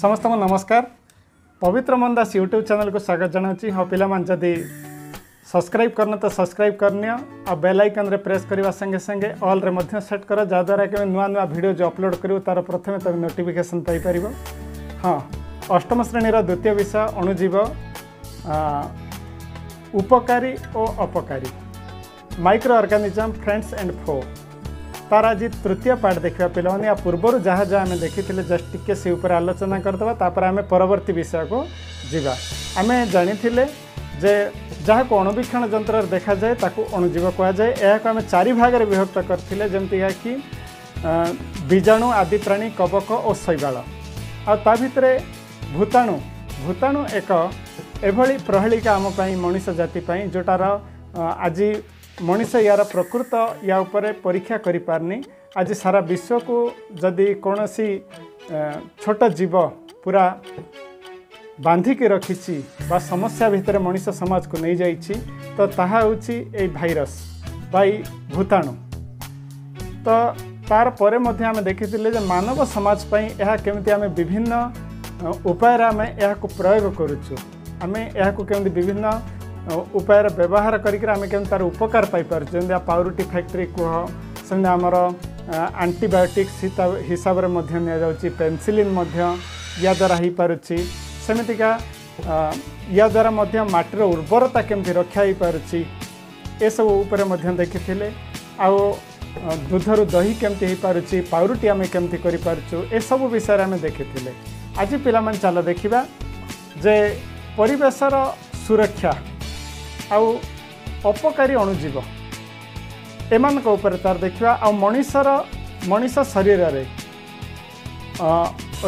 समस्त को नमस्कार पवित्र मन दास यूट्यूब चेल को स्वागत जनाऊँ हाँ पिला जदि सब्सक्राइब करन तो सब्सक्राइब करनी आ बेल आइकन रे प्रेस करने संगे संगे अल्रे सेट कर जहाद्वारा कि नुआ नुआ भिड जो अपलोड करूँ तार प्रथम तुम नोटिफिकेसन पाइपर हाँ अष्टम श्रेणी द्वितीय विषय अणुजीव उपकारी और अपकारी माइक्रो अर्गानिजम फ्रेंड्स एंड फो ତାର ଆଜି ତୃତୀୟ ପାର୍ଟ ଦେଖିବା ପିଲାମାନେ ୟା ପୂର୍ବରୁ ଯାହା ଯାହା ଆମେ ଦେଖିଥିଲେ ଜଷ୍ଟ ଟିକେ ସେ ଉପରେ ଆଲୋଚନା କରିଦେବା ତାପରେ ଆମେ ପରବର୍ତ୍ତୀ ବିଷୟକୁ ଯିବା ଆମେ ଜାଣିଥିଲେ ଯେ ଯାହାକୁ ଅଣୁବୀକ୍ଷଣ ଯନ୍ତ୍ରରେ ଦେଖାଯାଏ ତାକୁ ଅଣୁଜୀବ କୁହାଯାଏ ଏହାକୁ ଆମେ ଚାରି ଭାଗରେ ବିଭକ୍ତ କରିଥିଲେ ଯେମିତିକା କି ବୀଜାଣୁ ଆଦି ପ୍ରାଣୀ କବକ ଓ ଶୈବାଳ ଆଉ ତା ଭିତରେ ଭୂତାଣୁ ଭୂତାଣୁ ଏକ ଏଭଳି ପ୍ରହେଳିକା ଆମ ପାଇଁ ମଣିଷ ଜାତି ପାଇଁ ଯେଉଁଟାର ଆଜି ମଣିଷ ଏହାର ପ୍ରକୃତ ୟା ଉପରେ ପରୀକ୍ଷା କରିପାରୁନି ଆଜି ସାରା ବିଶ୍ୱକୁ ଯଦି କୌଣସି ଛୋଟ ଜୀବ ପୁରା ବାନ୍ଧିକି ରଖିଛି ବା ସମସ୍ୟା ଭିତରେ ମଣିଷ ସମାଜକୁ ନେଇଯାଇଛି ତ ତାହା ହେଉଛି ଏଇ ଭାଇରସ୍ ବା ଏଇ ଭୂତାଣୁ ତ ତାର ପରେ ମଧ୍ୟ ଆମେ ଦେଖିଥିଲେ ଯେ ମାନବ ସମାଜ ପାଇଁ ଏହା କେମିତି ଆମେ ବିଭିନ୍ନ ଉପାୟରେ ଆମେ ଏହାକୁ ପ୍ରୟୋଗ କରୁଛୁ ଆମେ ଏହାକୁ କେମିତି ବିଭିନ୍ନ उपाय व्यवहार करें तार उपकार पाइपर जमी पाउरुटी फैक्ट्री कह से आमर आंटीबायोटिक्स हिसाब से पेनसिलीन यादारा हो पार्टी सेमतीका यादारा मटर उर्वरता केमी रक्षा हो पार्टी सब उपर देखी आ दुधर दही केमती पाउरुटी आम कमी करसबू विषय आम देखी आज पे चल देखा जे परेशर सुरक्षा ଆଉ ଅପକାରୀ ଅଣୁଜୀବ ଏମାନଙ୍କ ଉପରେ ତା'ର ଦେଖିବା ଆଉ ମଣିଷର ମଣିଷ ଶରୀରରେ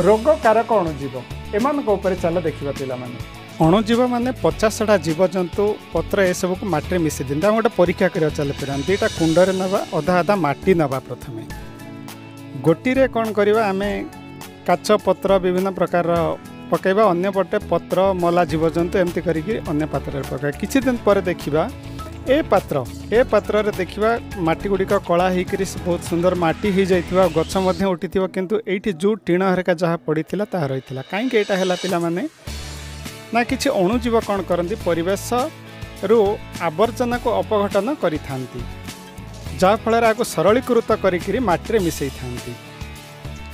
ରୋଗକାରକ ଅଣୁଜୀବ ଏମାନଙ୍କ ଉପରେ ଚାଲ ଦେଖିବା ପିଲାମାନେ ଅଣୁଜୀବମାନେ ପଚାଶଟା ଜୀବଜନ୍ତୁ ପତ୍ର ଏସବୁକୁ ମାଟିରେ ମିଶେଇ ଦିଅନ୍ତି ଆମେ ଗୋଟେ ପରୀକ୍ଷା କରିବାକୁ ଚାଲ ପିଲାମାନେ ଦୁଇଟା କୁଣ୍ଡରେ ନେବା ଅଧା ଅଧା ମାଟି ନେବା ପ୍ରଥମେ ଗୋଟିରେ କ'ଣ କରିବା ଆମେ କାଚ ପତ୍ର ବିଭିନ୍ନ ପ୍ରକାରର ପକାଇବା ଅନ୍ୟପଟେ ପତ୍ର ମଲା ଜୀବଜନ୍ତୁ ଏମିତି କରିକି ଅନ୍ୟ ପାତ୍ରରେ ପକାଏ କିଛି ଦିନ ପରେ ଦେଖିବା ଏ ପାତ୍ର ଏ ପାତ୍ରରେ ଦେଖିବା ମାଟିଗୁଡ଼ିକ କଳା ହେଇକରି ବହୁତ ସୁନ୍ଦର ମାଟି ହୋଇଯାଇଥିବ ଗଛ ମଧ୍ୟ ଉଠିଥିବ କିନ୍ତୁ ଏଇଠି ଯେଉଁ ଟିଣ ହେରିକା ଯାହା ପଡ଼ିଥିଲା ତାହା ରହିଥିଲା କାହିଁକି ଏଇଟା ହେଲା ପିଲାମାନେ ନା କିଛି ଅଣୁଜୀବ କ'ଣ କରନ୍ତି ପରିବେଶରୁ ଆବର୍ଜନାକୁ ଅପଘଟନ କରିଥାନ୍ତି ଯାହାଫଳରେ ଆକୁ ସରଳୀକୃତ କରିକିରି ମାଟିରେ ମିଶାଇଥାନ୍ତି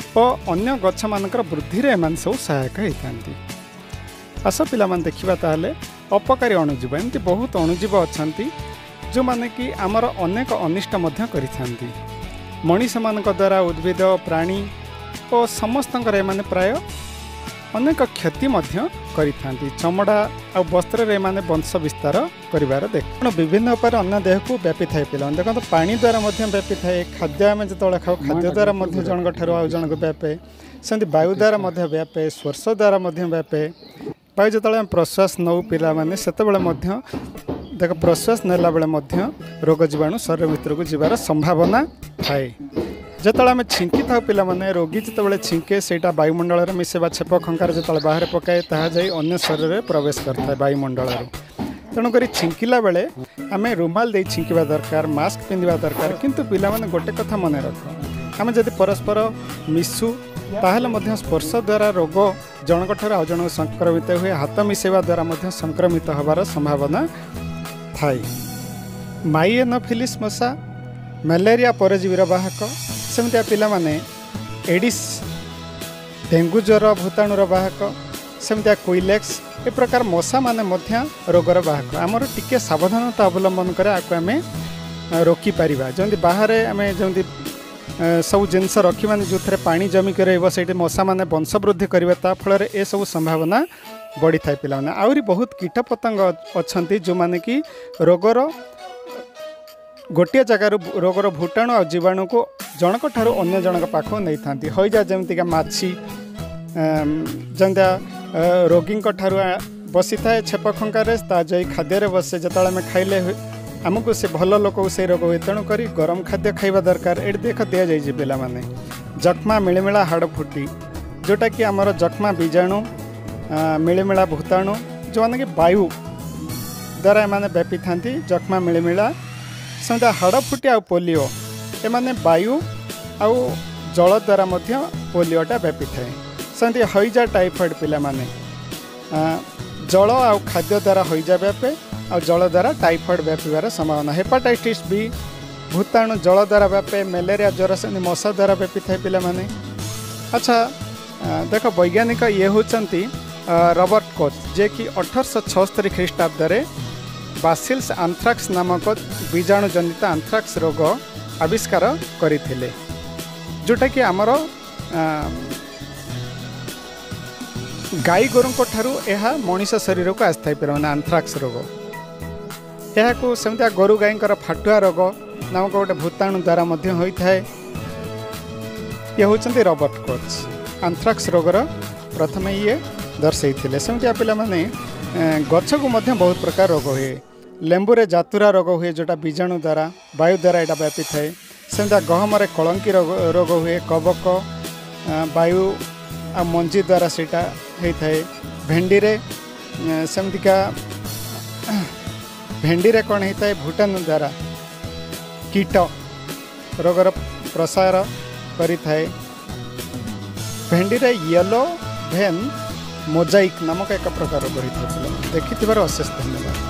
ସାପ ଅନ୍ୟ ଗଛମାନଙ୍କର ବୃଦ୍ଧିରେ ଏମାନେ ସବୁ ସହାୟକ ହୋଇଥାନ୍ତି ଆସ ପିଲାମାନେ ଦେଖିବା ତାହେଲେ ଅପକାରୀ ଅଣୁଜୀବ ଏମିତି ବହୁତ ଅଣୁଜୀବ ଅଛନ୍ତି ଯେଉଁମାନେ କି ଆମର ଅନେକ ଅନିଷ୍ଟ ମଧ୍ୟ କରିଥାନ୍ତି ମଣିଷମାନଙ୍କ ଦ୍ୱାରା ଉଦ୍ଭିଦ ପ୍ରାଣୀ ଓ ସମସ୍ତଙ୍କର ଏମାନେ ପ୍ରାୟ ଅନେକ କ୍ଷତି ମଧ୍ୟ କରିଥାନ୍ତି ଚମଡ଼ା ଆଉ ବସ୍ତ୍ରରେ ଏମାନେ ବଂଶ ବିସ୍ତାର କରିବାର ଦେଖ ତେଣୁ ବିଭିନ୍ନ ଉପାୟରେ ଅନ୍ୟ ଦେହକୁ ବ୍ୟାପିଥାଏ ପିଲାମାନେ ଦେଖନ୍ତୁ ପାଣି ଦ୍ୱାରା ମଧ୍ୟ ବ୍ୟାପିଥାଏ ଖାଦ୍ୟ ଆମେ ଯେତେବେଳେ ଖାଉ ଖାଦ୍ୟ ଦ୍ୱାରା ମଧ୍ୟ ଜଣଙ୍କ ଠାରୁ ଆଉ ଜଣଙ୍କୁ ବ୍ୟାପେ ସେମିତି ବାୟୁ ଦ୍ୱାରା ମଧ୍ୟ ବ୍ୟାପେ ସ୍ୱର୍ଷ ଦ୍ୱାରା ମଧ୍ୟ ବ୍ୟାପେ ବାୟୁ ଯେତେବେଳେ ଆମେ ପ୍ରଶ୍ୱାସ ନେଉ ପିଲାମାନେ ସେତେବେଳେ ମଧ୍ୟ ଦେଖ ପ୍ରଶ୍ୱାସ ନେଲାବେଳେ ମଧ୍ୟ ରୋଗ ଜୀବାଣୁ ଶରୀର ଭିତରକୁ ଯିବାର ସମ୍ଭାବନା ଥାଏ ଯେତେବେଳେ ଆମେ ଛିଙ୍କି ଥାଉ ପିଲାମାନେ ରୋଗୀ ଯେତେବେଳେ ଛିଙ୍କେ ସେଇଟା ବାୟୁମଣ୍ଡଳରେ ମିଶେ ବା ଛେପ ଖଙ୍କାର ଯେତେବେଳେ ବାହାରେ ପକାଏ ତାହା ଯାଇ ଅନ୍ୟ ଶରୀରରେ ପ୍ରବେଶ କରିଥାଏ ବାୟୁମଣ୍ଡଳରୁ ତେଣୁକରି ଛିଙ୍କିଲା ବେଳେ ଆମେ ରୁମାଲ ଦେଇ ଛିଙ୍କିବା ଦରକାର ମାସ୍କ ପିନ୍ଧିବା ଦରକାର କିନ୍ତୁ ପିଲାମାନେ ଗୋଟେ କଥା ମନେ ରଖ ଆମେ ଯଦି ପରସ୍ପର ମିଶୁ ତାହେଲେ ମଧ୍ୟ ସ୍ପର୍ଶ ଦ୍ୱାରା ରୋଗ ଜଣଙ୍କଠାରୁ ଆଉ ଜଣଙ୍କୁ ସଂକ୍ରମିତ ହୁଏ ହାତ ମିଶାଇବା ଦ୍ୱାରା ମଧ୍ୟ ସଂକ୍ରମିତ ହେବାର ସମ୍ଭାବନା ଥାଏ ମାଇଏନୋଫିଲିସ୍ ମଶା ମ୍ୟାଲେରିଆ ପରଜୀବୀର ବାହକ ସେମିତିଆ ପିଲାମାନେ ଏଡ଼ିସ୍ ଡେଙ୍ଗୁ ଜ୍ୱର ଭୂତାଣୁର ବାହକ ସେମିତିଆ କୁଇଲେକ୍ସ ଏ ପ୍ରକାର ମଶାମାନେ ମଧ୍ୟ ରୋଗର ବାହକ ଆମର ଟିକିଏ ସାବଧାନତା ଅବଲମ୍ବନ କରି ଆକୁ ଆମେ ରୋକିପାରିବା ଯେମିତି ବାହାରେ ଆମେ ଯେମିତି ସବୁ ଜିନିଷ ରଖିବାନି ଯେଉଁଥିରେ ପାଣି ଜମିକି ରହିବ ସେଇଠି ମଶାମାନେ ବଂଶବୃଦ୍ଧି କରିବେ ତା ଫଳରେ ଏସବୁ ସମ୍ଭାବନା ବଢ଼ିଥାଏ ପିଲାମାନେ ଆହୁରି ବହୁତ କୀଟପତଙ୍ଗ ଅଛନ୍ତି ଯେଉଁମାନେ କି ରୋଗର गोटे जगार रोगर भूटाणु आ जीवाणु को जनक अन्य जनक पाख नहीं था हईजा जमीती मछी जमी रोगी बसी थाए छेप खारे जय खाद्य बसे जो आम खाइले आमको से भल लोक से रोग हुए तेणुक गरम खाद्य खावा दरकार ये देख दि जा पे जक्मा मिलमिला हाड़ फुटी जोटा कि आमर जक्मा बीजाणु मिलमिला भूताणु जो मैंने कि वायु द्वारा व्यापी था जक्मा मिलमिला ସହିତ ହାଡ଼ଫୁଟି ଆଉ ପୋଲିଓ ଏମାନେ ବାୟୁ ଆଉ ଜଳ ଦ୍ୱାରା ମଧ୍ୟ ପୋଲିଓଟା ବ୍ୟାପିଥାଏ ସେମିତି ହଇଜା ଟାଇଫଏଡ଼୍ ପିଲାମାନେ ଜଳ ଆଉ ଖାଦ୍ୟ ଦ୍ୱାରା ହଇଜା ବ୍ୟାପେ ଆଉ ଜଳ ଦ୍ୱାରା ଟାଇଫଏଡ଼୍ ବ୍ୟାପିବାର ସମ୍ଭାବନା ହେପାଟାଇଟିସ୍ ବି ଭୂତାଣୁ ଜଳ ଦ୍ୱାରା ବ୍ୟାପେ ମ୍ୟାଲେରିଆ ଜ୍ୱର ସେମିତି ମଶା ଦ୍ୱାରା ବ୍ୟାପିଥାଏ ପିଲାମାନେ ଆଚ୍ଛା ଦେଖ ବୈଜ୍ଞାନିକ ଇଏ ହେଉଛନ୍ତି ରବର୍ଟ କୋଚ୍ ଯିଏକି ଅଠରଶହ ଛଅସ୍ତରୀ ଖ୍ରୀଷ୍ଟାବ୍ଦରେ बासिल्स आंथ्राक्स नामक जनित आंथ्राक्स रोग आविष्कार करते जोटा कि आमर गाई गोरों ठार् मनीष शरीर को आसी थी आंथ्राक्स रोग यह समा गोर गाई फाटुआ रोग नामक गोटे भूताणु द्वारा ये हूँ रबर्ट कोच आंथ्राक्स रोग प्रथम ये दर्शाई थे समा पे गच्छ को बहुत प्रकार रोग हुए ଲେମ୍ବୁରେ ଜାତୁରା ରୋଗ ହୁଏ ଯେଉଁଟା ବିଜାଣୁ ଦ୍ୱାରା ବାୟୁ ଦ୍ୱାରା ଏଇଟା ବ୍ୟାପିଥାଏ ସେମିତିଆ ଗହମରେ କଳଙ୍କି ରୋଗ ରୋଗ ହୁଏ କବକ ବାୟୁ ଆଉ ମଞ୍ଜି ଦ୍ୱାରା ସେଇଟା ହେଇଥାଏ ଭେଣ୍ଡିରେ ସେମିତିକା ଭେଣ୍ଡିରେ କ'ଣ ହେଇଥାଏ ଭୁଟାଣୁ ଦ୍ୱାରା କୀଟ ରୋଗର ପ୍ରସାର କରିଥାଏ ଭେଣ୍ଡିରେ ୟେଲୋ ଭେନ୍ ମୋଜାଇକ୍ ନାମକ ଏକ ପ୍ରକାର ରୋଗ ହେଇଥାଏ ଦେଖିଥିବାରୁ ଅଶେଷ ଧନ୍ୟବାଦ